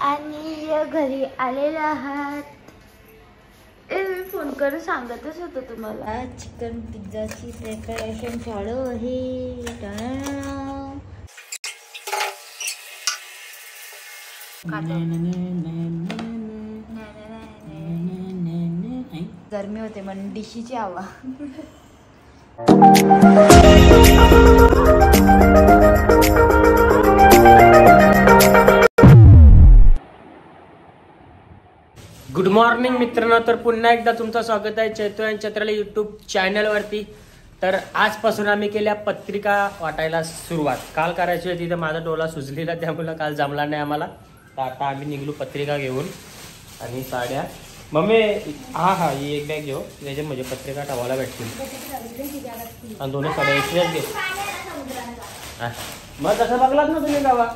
आणि या घरी आलेला आहात. ए मी फोन करून सांगतच होतो तुम्हाला. चिकन पिझ्झाची प्रिपरेशन चालू आहे. गरमी होते म्हणून डिशीची हवा. गुड मॉर्निंग मित्रांनो. तर पुन्हा एकदा तुमचं स्वागत आहे चैत्र आणि चैत्राला युट्यूब चॅनलवरती तर आजपासून आम्ही केल्या पत्रिका वाटायला सुरुवात. काल करायची होती तर माझा डोला सुजलेला त्यामुळे काल जमला नाही आम्हाला. तर आता आम्ही निघलो पत्रिका घेऊन आणि साड्या. मम्मी हा हा ही एक बॅग घेऊ. त्याच्या म्हणजे पत्रिका ठेवायला भेटतील. आणि दोन्ही साड्या एकट्याच घे. मग तसं बघलात ना तुम्ही गावा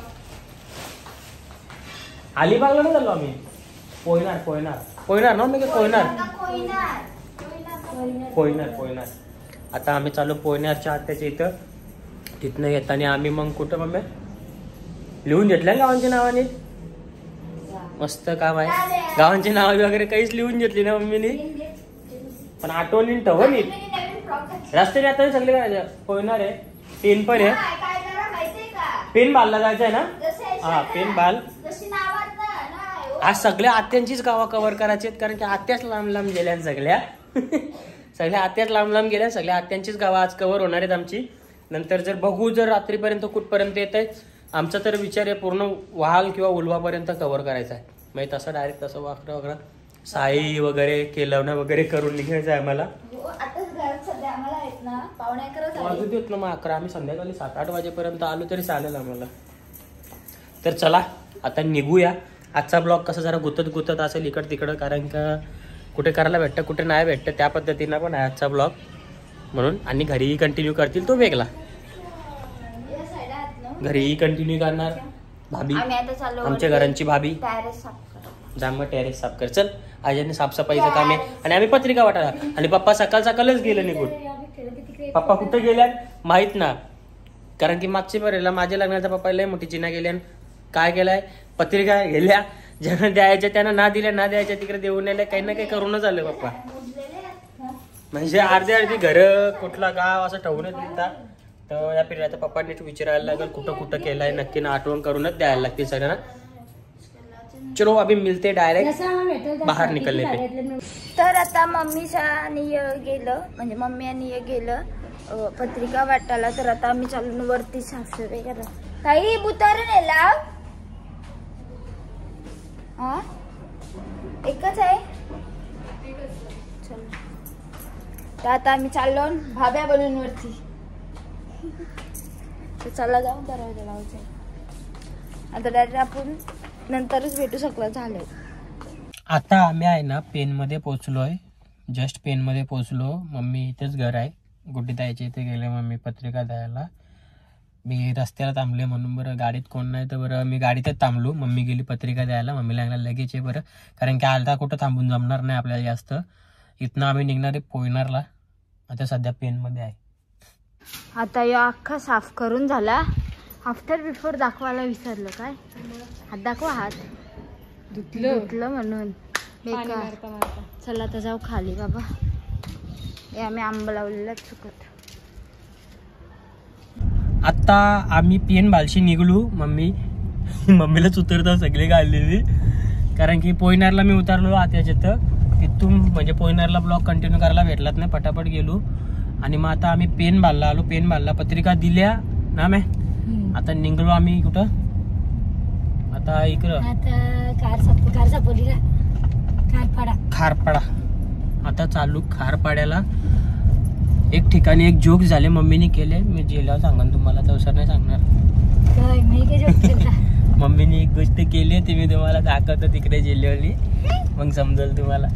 अलिबागला नाही झालो आम्ही. पोयनार पोयनार पोयनार ना मी पोयनार पोयनार पोयनार आता आम्ही चालू पोयनारच्या आत्याच्या इथं. तिथनं येताना आम्ही मग कुठं मम्मी? लिहून घेतल्या गावांची नावाने? मस्त काम आहे. गावांची नाव वगैरे काहीच लिहून घेतली ना मम्मीने? पण आठवणी ठेव नीट. रस्त्याने आता सगळे करायचे पोयनार आहे. पेन पण आहे. पेन बालला जायचं आहे ना हा पेन बाल. आज सगळ्या आत्यांचीच गावा कव्हर करायची आहेत कारण की आत्याच लांब लांब गेल्या सगळ्या. सगळ्या आत्याच लांब लांब गेल्या सगळ्या आत्यांचीच गावा आज कव्हर होणार आहेत आमची. नंतर जर बघू जर रात्रीपर्यंत कुठपर्यंत येत आहे आमचा तर विचार आहे पूर्ण वहाल किंवा उलवापर्यंत कव्हर करायचा आहे. म्हणजे तसं डायरेक्ट तसं वाकडं वगैरे साई वगैरे केलवणं वगैरे करून निघायचं आहे आम्हाला. आताच घरात सध्या आम्हाला आहेत ना पावणे अकरा वाजू देत ना मग अकरा आम्ही संध्याकाळी सात आठ वाजेपर्यंत आलो तरी चालेल आम्हाला. तर चला आता निघूया. आजचा ब्लॉग कसा जरा गुतत गुतत असेल इकड तिकडं कारण का कुठे करायला भेटतं कुठे नाही भेटतं त्या पद्धतीनं पण आहे आजचा ब्लॉग. म्हणून आणि घरीही कंटिन्यू करतील तो वेगळा घरीही कंटिन्यू करणार. भाभी आमच्या घरांची भाभी. जांब टेरेस साफ कर. चल आजाने साफसफाईचं काम आहे. आणि आम्ही पत्रिका वाटायला. आणि पप्पा सकाळ सकाळच गेले निघून. पप्पा कुठे गेल्यात? माहीत ना. कारण की मागच्या बरेला माझ्या लग्नाचा पप्पा लय मोठी चिन्हा गेल्या काय केलाय? पत्रिका गेल्या ज्यांना द्यायच्या त्यांना ना दिल्या ना द्यायच्या तिकडे देऊन नेल्या काही ना काही करूनच आलं पप्पा म्हणजे अर्धे अर्धी घर कुठला गाव असं ठेवूनच देतात तर या पिढीला आता पप्पांनी विचारायला लागेल कुठं कुठं केलंय नक्की ना आठवण करूनच द्यायला लागतील सगळ्यांना. चलो अभी मिलते डायरेक्ट बाहेर पे तर आता मम्मीचा आणि गेलं म्हणजे मम्मी आणि गेलं पत्रिका वाटायला. तर आता आम्ही चालून वरती साफसफाई करा काही बुतार नेला हा? एकच आहे? चल. तर आता आम्ही चाललो भाब्या बनून वरती. तर चला जाऊ दरवाजा लावायचा आता डायरेक्ट आपण नंतरच भेटू शकलो झालं. आता आम्ही आहे ना पेनमध्ये पोचलोय जस्ट पेनमध्ये पोचलो मम्मी इथेच घर आहे. गुड्डी द्यायच्या इथे गेले मम्मी पत्रिका द्यायला. मी रस्त्याला थांबले म्हणून बरं गाडीत कोण नाही तर बरं मी गाडीतच थांबलो. मम्मी गेली पत्रिका द्यायला. मम्मीला लागला लगेच आहे बरं. कारण की आलता कुठं थांबून जमणार नाही आपल्याला जास्त. इथनं आम्ही निघणार आहे पोयनारला. आता सध्या पेनमध्ये आहे. आता या अख्खा साफ करून झाला. आफ्टर बिफोर दाखवायला विसरलं काय? हात दाखवा हात. धुतलं. म्हणून. बेकार. चला आता जाऊ खाली बाबा. हे आम्ही आंबा लावलेला चुकत. आत्ता आम्ही पेन बालशी निघलो. मम्मी मम्मीलाच उतरता सगळे गाळलेली कारण की पोयनारला मी उतरलो आत्याच्या तर तिथून म्हणजे पोयनारला ब्लॉग कंटिन्यू करायला भेटलाच नाही. पटापट गेलो. आणि मग आता आम्ही पेन बालला आलो. पेन बालला पत्रिका दिल्या. ना मॅ? आता निघलो आम्ही कुठं? आता इकडं. आता कार साप कार सापडली ना कार पाडा खारपाडा. आता चालू खारपाड्याला. एक ठिकाणी एक जोक झाले मम्मीने केले. मी जेला सांगन तुम्हाला तवसर नाही सांगणार? मम्मीने एक गोष्ट केली ती मी तुम्हाला दाखवतो तिकडे जिल्ह्यावरली मग समजेल तुम्हाला.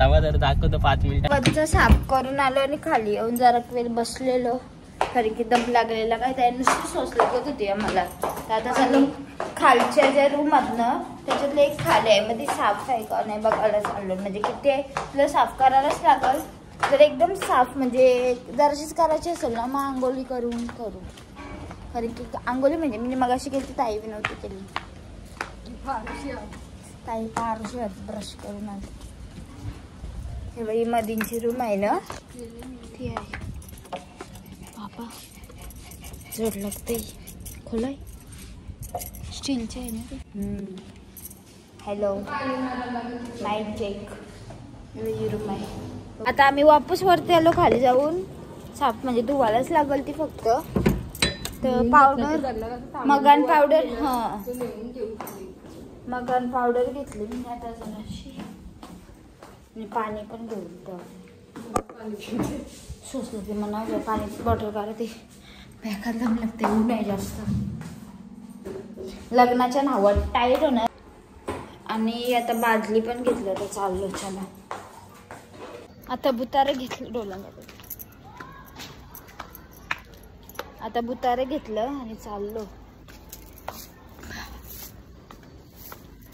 तेव्हा जर दाखवतो पाच मिनिटं साफ करून आलो आणि खाली येऊन जरा वेळ बसलेलो. कारण की दम लागलेला काय त्या नुसती सोच लागत होती आम्हाला तर आता चालू खालच्या ज्या रूम आहेत ना त्याच्यातलं एक खाली आहे मध्ये साफ आहे का नाही बघायला चाललो म्हणजे किती आहे? तुला साफ करायलाच लागल? जर एकदम साफ म्हणजे जराशीच करायची असेल ना मग आंघोळी करून करू. कारण की आंघोळी म्हणजे मी मगाशी केली ती ताई बी नव्हती केली काही पारुशी ब्रश करून आले. हे बाई मधींची रूम आहे ना? ती आहे. बाबा जोड लागते खोलाय? स्टीलचे आहे ना हॅलो नाईट चेक रूम आहे. आता आम्ही वापस वरती आलो खाली जाऊन. साफ म्हणजे धुवायलाच लागल ती फक्त. तर पावडर मगान पावडर हा. मगान पावडर घेतली मी आता जराशी आणि पाणी पण घेऊन सोसलं ते म्हणा पाणी बॉटल काढा ते. बेकार दम लागते ऊन जास्त. लग्नाच्या नावात टाईट होणार. आणि आता बादली पण घेतलं तर चाललो चला आता बुतारे घेतलं डोलामध्ये आता बुतारे घेतलं आणि चाललो.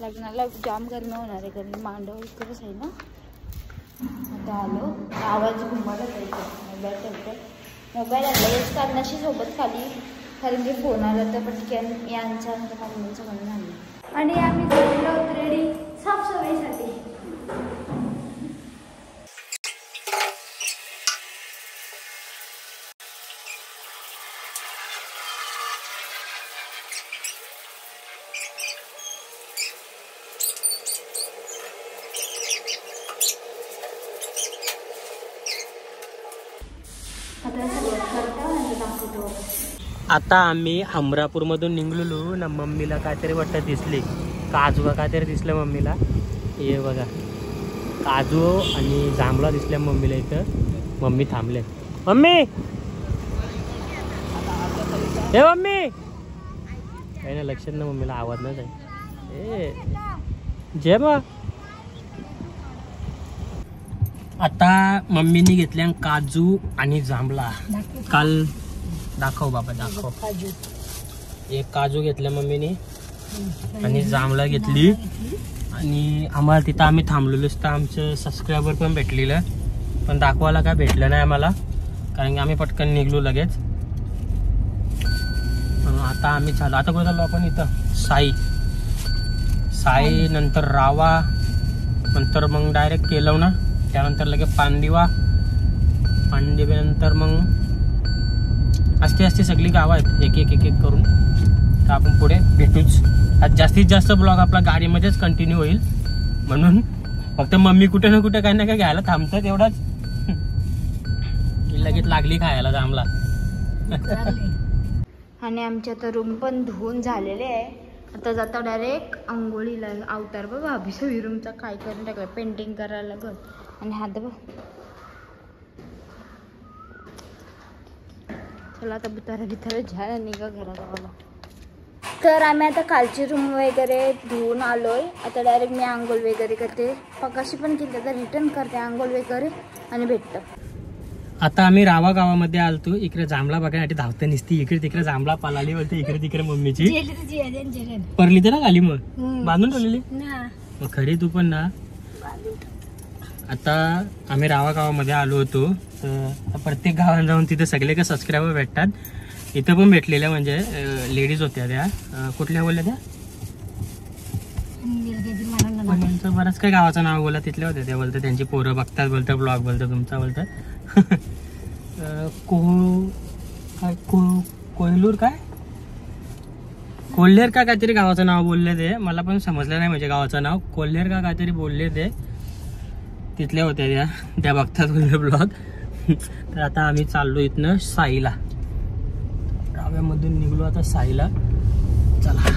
लग्नाला जाम करणं होणार आहे कारण मांडव इकडंच आहे ना. आता आलो. आवाज घुमवला जायचं मोबाईल ठेवते मोबाईल आला कारणाशी सोबत खाली कारण की फोन आला तर पटकन यांचा आणि त्या मम्मीचं म्हणून आणि आम्ही झालेलो रेडी साफसफाईसाठी. आता आम्ही अमरापूरमधून निघलेलो. ना मम्मीला काहीतरी वाटतं दिसली. काजू काहीतरी दिसलं मम्मीला. हे बघा. काजू आणि जांभळा दिसल्या मम्मीला इथं. मम्मी थांबले. मम्मी! हे मम्मी! काही ना लक्षात ना मम्मीला. आवाज नाही जाईल ए! जे मग आता मम्मीने घेतल्या काजू आणि जांभळा. काल दाखव बाबा दाखव. काजू. एक काजू घेतल्या मम्मीने. आणि जांभळा घेतली. आणि आम्हाला तिथं आम्ही थांबलेलो तर आमचं सबस्क्रायबर पण भेटलेलं. पण दाखवायला काय भेटलं नाही आम्हाला. कारण की आम्ही पटकन निघलो लगेच. आता आम्ही चालू. आता कुठे चाललो आपण इथं? साई. साई नंतर रावा. नंतर मग डायरेक्ट केलवणा. त्यानंतर लगेच पांदिवा पांदिव्यानंतर मग असते असते सगळी गावं आहेत एक एक एक एक करून. तर आपण पुढे भेटूच. आज जास्तीत जास्त ब्लॉग आपला गाडीमध्येच कंटिन्यू होईल. म्हणून फक्त मम्मी कुठे ना कुठे काही ना काही घ्यायला थांबतात एवढाच ही लगेच लागली खायला जामला. आणि आमच्या आता रूम पण धुवून झालेले आहे. आता जाता डायरेक्ट आंघोळीला अवतार बघ अभिषेक रूमचा काय करून टाकलं पेंटिंग करायला लागत आणि हात बघ. चला आता बुतारा बितारा झाला निघा घरात आम्हाला. तर आम्ही आता कालची रूम वगैरे धुवून आलोय. आता डायरेक्ट मी आंघोळ वगैरे करते. पकाशी पण केली तर रिटर्न करते आंघोळ वगैरे आणि भेटतं. आता आम्ही रावा गावामध्ये आलतो. इकडे जांभळा बघण्यासाठी धावतं निसती. इकडे तिकडे जांभळा पालाली बोलते इकडे तिकडे मम्मीची. परली तर ना खाली मग? बांधून ठेवलेली? मग खरी तू पण ना. आता आम्ही रावा गावामध्ये आलो होतो. तर प्रत्येक गावात जाऊन तिथे सगळे काही सबस्क्रायबर भेटतात. इथं पण भेटलेल्या म्हणजे लेडीज होत्या त्या. कुठल्या बोलल्या त्या? बरंच काय गावाचं नाव बोला तिथल्या होत्या त्या बोलतात. त्यांची पोरं बघतात बोलतात ब्लॉग बोलतात तुमचा बोलतात. अं, को काय को कोहिलूर काय? कोल्हेर का काहीतरी गावाचं नाव बोलले ते. मला पण समजलं नाही म्हणजे गावाचं नाव. कोल्हेर का काहीतरी बोलले ते. तिथल्या होत्या त्या. त्या बघतात बोलले ब्लॉग तर आता आम्ही चाललो इथनं साईला. राव्यामधून निघलो आता साईला. चला.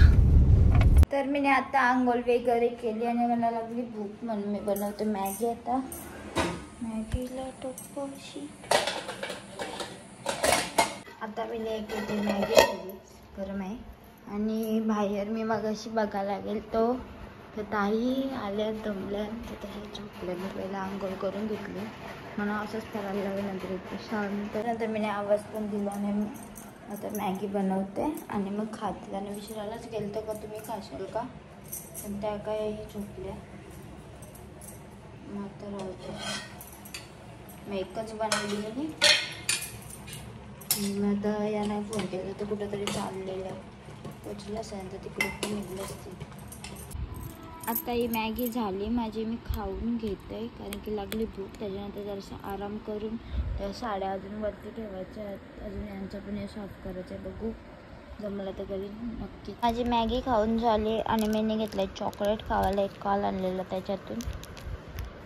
तर मी आता आंघोळ वगैरे केली आणि मला लागली भूक म्हणून मी बनवते मॅगी आता. मॅगीला टोपशी आता मी एक मॅगी केली. गरम आहे. आणि बाहेर मी मगाशी बघायला लागेल तो तर ताई आल्या दमल्या तर हे झोपल्या मी पहिला आंघोळ करून घेतली. म्हणून असंच करायला लागेल नंतर इथे शांत नंतर मी आवाज पण दिला नाही. मी आता मॅगी बनवते आणि मग खाते. आणि विचारायलाच गेलं तर का तुम्ही खाशाल का? पण त्या काही झोपल्या. मग आता राहू दे. मग एकच बनवली आणि मग आता या नाही फोन केला. तर कुठंतरी चाललेलं. पोचलं असेल तर तिकडे पण निघलं असतील. आता ही मॅगी झाली माझी मी खाऊन घेते कारण की लागली भूक त्याच्यानंतर जरासं आराम करून त्या साड्या अजून वरती ठेवायच्या आहेत. अजून यांचं पण हे सॉफ करायचं आहे बघू जमलं तर कधी नक्की. माझी मॅगी खाऊन झाली आणि मी घेतलं चॉकलेट खावायला एक कॉल आणलेला त्याच्यातून.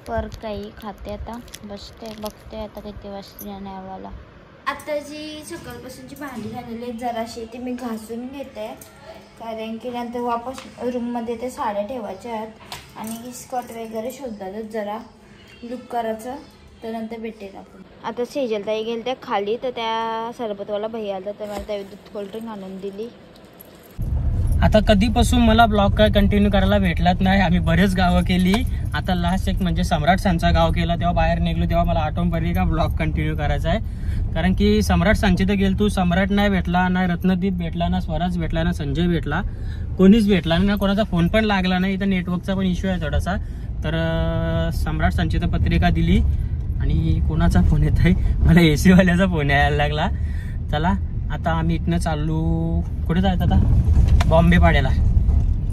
पर काही खाते आता बसते बघते आता किती वाजता नाही आम्हाला. आता जी सकाळपासूनची भांडी झालेली जराशी ती मी घासून घेते. कारण की नंतर वापस रूममध्ये ते साड्या ठेवायच्या आहेत. आणि स्कर्ट वगैरे शोधतातच जरा. लुक करायचं तर नंतर भेटेल आपण. आता सेजलताई ताई गेली त्या खाली तर त्या सरबतवाला भैयाला तर मला त्या विद्युत कोल्ड्रिंक आणून दिली. आता कधीपासून मला ब्लॉग काय कंटिन्यू करायला भेटलाच नाही. आम्ही बरेच गावं केली. आता लास्ट एक म्हणजे सम्राट सांचा गाव केला. तेव्हा बाहेर निघलो तेव्हा मला आठवण पडली का ब्लॉग कंटिन्यू करायचा आहे. कारण की सम्राट सांची तर गेल तू सम्राट नाही भेटला ना रत्नदीप भेटला ना स्वराज भेटला ना संजय भेटला. कोणीच भेटला नाही ना कोणाचा फोन पण लागला नाही. इथं नेटवर्कचा पण इश्यू आहे थोडासा. तर सम्राट सांची तर पत्रिका दिली. आणि कोणाचा फोन येत आहे मला ए सीवाल्याचा फोन यायला लागला. चला आता आम्ही इथनं चाललो. कुठे जायचं आता? बॉम्बे पाड्याला.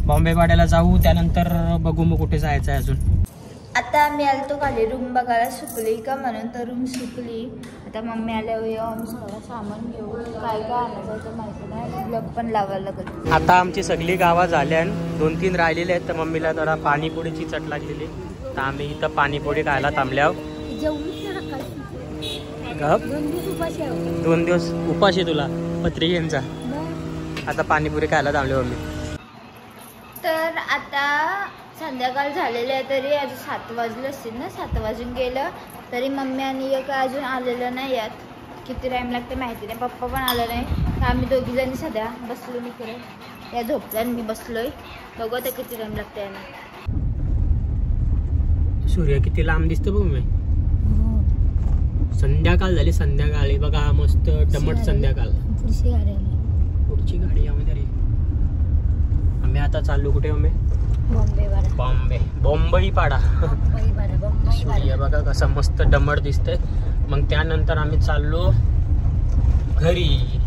बॉम्बे पाड्याला जाऊ त्यानंतर बघू मग कुठे जायचं आहे अजून. आता आम्ही आलतो खाली रूम बघायला सुकली का म्हणून तर रूम सुकली. आता मम्मी आल्यावर येऊ आम्ही सगळं सामान घेऊ. काय काय आणायचं तर माहिती नाही. ब्लॉग पण लावायला लागत आता आमची सगळी गावं झाल्या दोन तीन राहिलेले आहेत. तर मम्मीला जरा पाणीपुरीची चट लागलेली. तर आम्ही इथं पाणीपुरी खायला थांबल्यावर गप. दोन दिवस आहे तुला. पत्रिकेंचा आता पाणीपुरी खायला थांबले मम्मी. तर आता संध्याकाळ झालेली आहे तरी अजून सात वाजले असतील ना सात वाजून गेलं. तरी मम्मी आणि एक अजून आलेलं नाही यात किती टाईम लागते माहिती नाही. पप्पा पण आलं नाही. तर आम्ही दोघी जणी सध्या बसलो मी इकडे. या झोपल्या आणि मी बसलोय. बघू आता किती टाईम लागते यांना सूर्य किती लांब दिसतो बघ मी. संध्याकाळ झाली संध्याकाळी बघा मस्त टमट संध्याकाळ. पुढची गाडी आली पुढची गाडी यामध्ये रे आम्ही आता चाललो कुठे मम्मी बॉम्बे बॉम्बई पाडा. सूर्य बघा कसा मस्त डमट दिसतंय. मग त्यानंतर आम्ही चाललो घरी.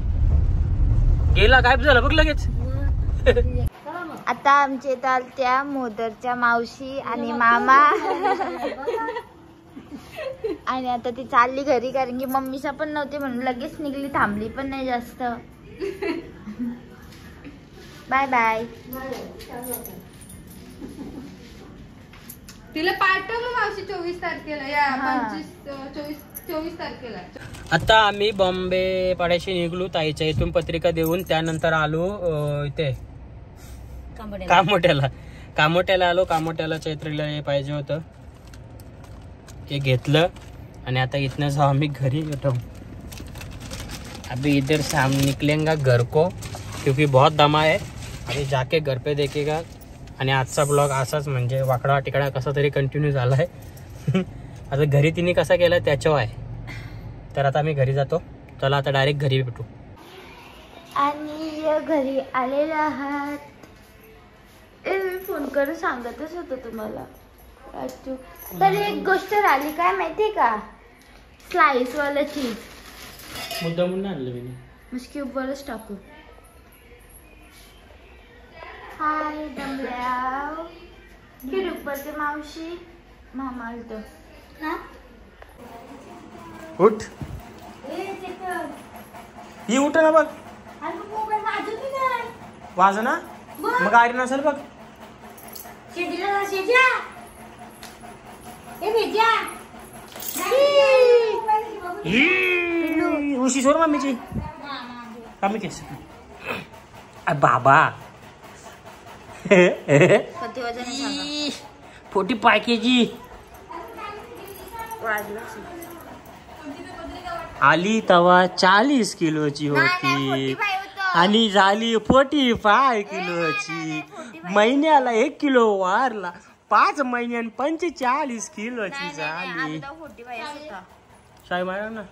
गेला गायब झाला बघ लगेच. आता आमच्या इथं आलत्या मोदरच्या मावशी आणि मामा. आणि आता ती चालली घरी कारण की मम्मीचा पण नव्हती म्हणून लगेच निघली थांबली पण नाही जास्त. बाय बाय तिला पाठव मग मावशी चोवीस तारखेला. या हा. पंचवीस चोवीस चोवीस तारखेला. आता आम्ही बॉम्बे पाड्याशी निघलो ताईच्या इथून पत्रिका देऊन त्यानंतर आलो अं, इथे. कामोट्याला. कामोट्याला. आलो कामोट्याला चैत्रीला हे पाहिजे होतं. ते घेतलं आणि आता इथनं जाऊ आम्ही घरी येतो. अभी इधर से हम निकलेंगे घर को क्योंकि बहुत दमा है। अभी जाके घर पे देखेगा आणि आजचा ब्लॉग असाच म्हणजे वाकडा तिकडा कसा तरी कंटिन्यू झाला आहे. आता घरी तिने कसा केला त्याच्यावर आहे. तर आता आम्ही घरी जातो. चला आता डायरेक्ट घरी भेटू. आणि घरी आलेला आहात. मी फोन करून सांगतच होतो तुम्हाला. तर एक गोष्ट राहिली काय माहिती का? स्लाइस वाला चीज मुद्दा म्हणून आणलं मी. मुश्किल वरच टाकू. हाय दमल्याव की रुपरचे मावशी. मामा आलतो उठ. ही उठ ना बघ. वाज ना? मग? गाडी नसेल बघ. ही, उशी सोड मम्मीची कमी केस. बाबा. किती वजन आहे सांगा फोर्टी फाय के जी वाजलं आली तवा चाळीस किलोची होती. 45 होतं. आणि झाली फोर्टी फाय किलोची. महिन्याला एक किलो वारला. पाच महिन्यान पंचेचाळीस किलोची झाली. मारा ना.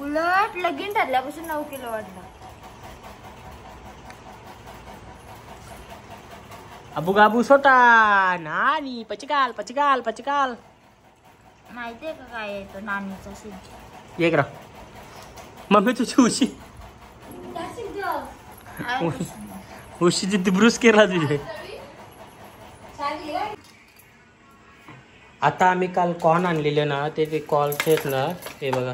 उलट लगीन ठरल्यापासून नऊ किलो वाढला अबू गाबू सोटा नानी पचकाल पचकाल पचकाल. माहितीये का काय येतो नानीचा शिज एक राह मम्मी तुझी उशी. उशीची दिब्रुस केला तुझे. आता आम्ही काल कॉर्न आणलेले ना ते कॉलचे आहेत ना ते बघा.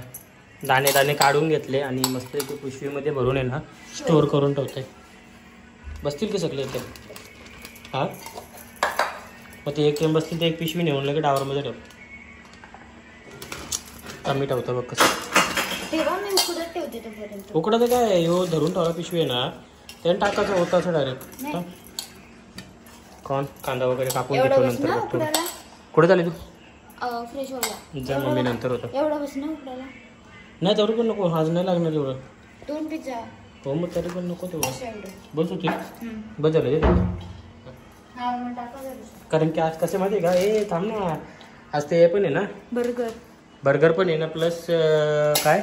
दाणे दाणे काढून घेतले आणि मस्त ते पिशवीमध्ये भरून आहे ना स्टोर करून ठेवते बसतील की सगळे ते हां? मग ते एक टाइम बसतील ते एक पिशवी नेऊन लगे डावरमध्ये ठेव. आम्ही ठेवतो बघ कसं. उकडत उकडं काय ह्यो धरून ठेवला पिशवी आहे ना. त्याने टाकायचं होतं असं डायरेक्ट. कॉर्न कांदा वगैरे कापून घेतो नंतर बघतो. कुठे झाली तू? जा मम्मी नंतर होतं. एवढं बस ना उकडायला. नाही तेवढं पण नको आज नाही लागणार एवढं. दोन पिझ्झा हो मग तरी पण नको तेवढं. बस. हा टाका जरा. कारण की आज कसं माहिती का? ए थांब ना. आज ते हे पण आहे ना? बर्गर. बर्गर पण आहे ना प्लस काय?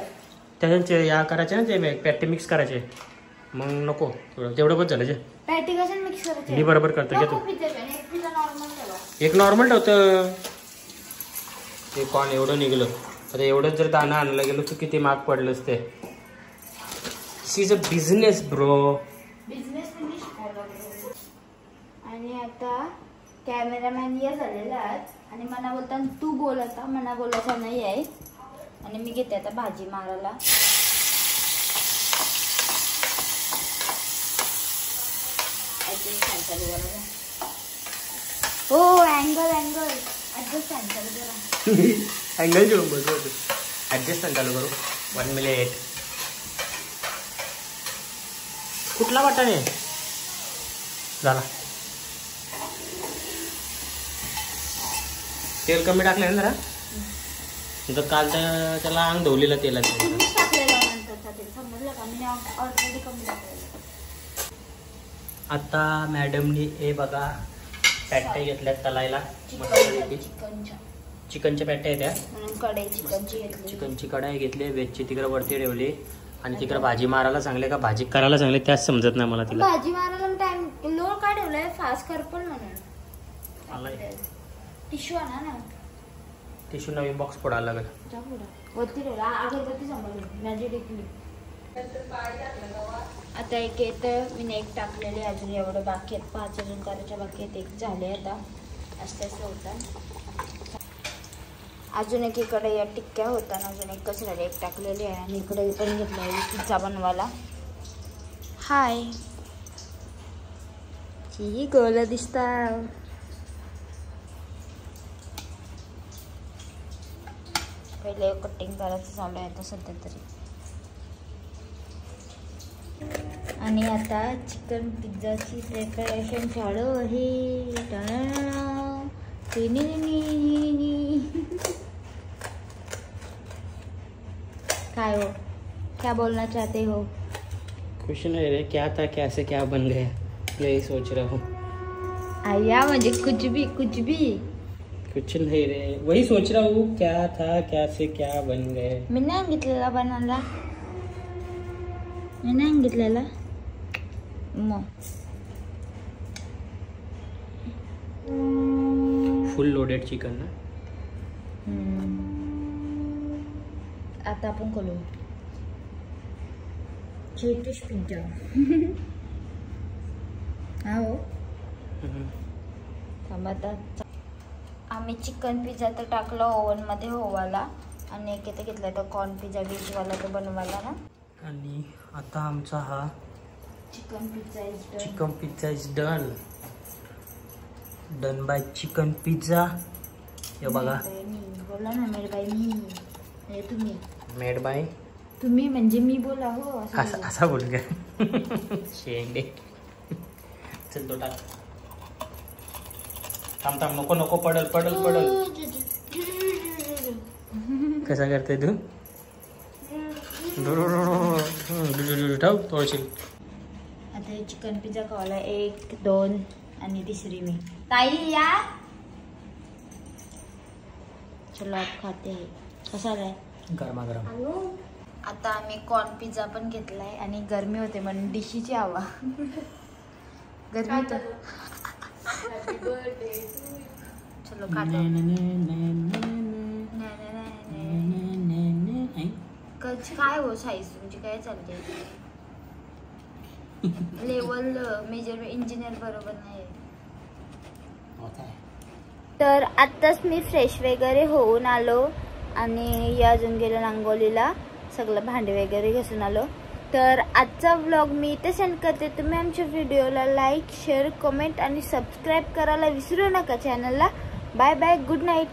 त्याच्याचे या करायचे ना ते पॅटी मिक्स करायचे. मग नको तेवढं तेवढं बस झालं जे पॅटी कसं मिक्स करायचे? मी बरोबर करतो घे नको तू. पिझ्झाचे आणि एक पिझ्झा नॉर्मल ठेवा. एक नॉर्मल ठेवतं. ते कॉन एवढं निघलं. आता एवढंच जर दाणं आणलं गेलं तर किती महाग पडलंच ते. She is a business bro business आणि आता कॅमेरामॅन या झालेला आणि मला बोलता तू बोल आता मला बोलायचं नाही आहे. आणि मी घेते आता भाजी मारायला. हो अँगल अँगल अँगल घेऊन बसू ॲडजस्ट चालू करू. वन मिनिट कुठला वाटाणे झाला. तेल कमी टाकलं ना जरा? तर काल त्या- त्याला अंग धवलेलं तेलात. तुम्हीच टाकलेलं नंतरचा ते समजलं का? मी ऑलरेडी कमी टाकलेलं आता मॅडमनी हे बघा पॅट्या घेतल्यात तलायला मस्तपैकी. चिकनच्या पॅट्या आहेत त्या. म्हणून कढई चिकनची कढाई घेतली वेजची तिकडे वरती ठेवली. आणि तिकडे भाजी मारायला सांगले का? भाजी करायला सांगले त्याच समजत नाही मला तिला. भाजी मारायला टाइम लोळ काय ठेवलाय? फास्ट म्हणून. आलाय. टिश्यू आणा ना. टिश्यू नवीन बॉक्स पडायला लागेल. वरती ठेवला अगरबत्ती टिकली आता एक येतं मी एक टाकलेले अजून एवढं बाकी आहेत पाच अजून करायच्या बाकी आहेत एक झाले आता. असं असं होतं. अजून एक इकडे या टिक्क्या होता ना अजून एक राहिले एक टाकलेली आहे. आणि इकडे पण घेतलं आहे पिझ्झा बनवायला. हाय. ही गोल दिसता. पहिले कटिंग करायचं चालू आहे आता सध्या तरी. आता चिकन पिझ्झाची प्रिपरेशन चालू आहे. हो क्या बोलना चाहते हो कुछ नहीं रे क्या था कैसे क्या बन गया यही सोच रहा हूँ आया म्हणजे कुछ भी कुछ भी कुछ नहीं रे वही सोच रहा हूँ क्या था कैसे क्या बन गए मी नाही सांगितलेला बनायला मी मग फुल लोडेड चिकन ना. आता आपण करू. चेटिश पिझ्झा हा हो. थांबा आता. आम्ही चिकन पिझ्झा तर टाकला ओव्हनमध्ये होवाला आणि एक इथे घेतला तो कॉर्न पिझ्झा व्हेजवाला तो बनवायला ना. आणि आता आमचा हा chicken pizza is done chicken pizza is done done bye chicken pizza हे बघा मी बोला ना मेरे बाई मी म्हणजे तुम्ही मेड बाय तुम्ही म्हणजे मी बोला हो असं असा बोला. का शेंडे चल तो टाक थांब थांब नको नको पडल पडल पडल कसा करते तू ठेव थोडीशी आता हे चिकन पिझ्झा खावाला एक दोन आणि तिसरी मी ताई या चलो आप खाते आहे कसा आहे गरमागरम आता आम्ही कॉर्न पिझ्झा पण घेतलाय आणि गरमी होते म्हणून डिशीची हवा गरमी होतं चलो काय हो साईज तुमची काय चालते लेवल मेजर इंजिनियर बरोबर नाही तर आत्ताच मी फ्रेश वगैरे होऊन आलो आणि या अजून गेलं नांगोलीला सगळं भांडे वगैरे घासून आलो. तर आजचा व्लॉग मी इथे सेंड करते. तुम्ही आमच्या व्हिडिओला लाईक शेअर कमेंट आणि सबस्क्राईब करायला विसरू नका चॅनलला बाय बाय गुड नाईट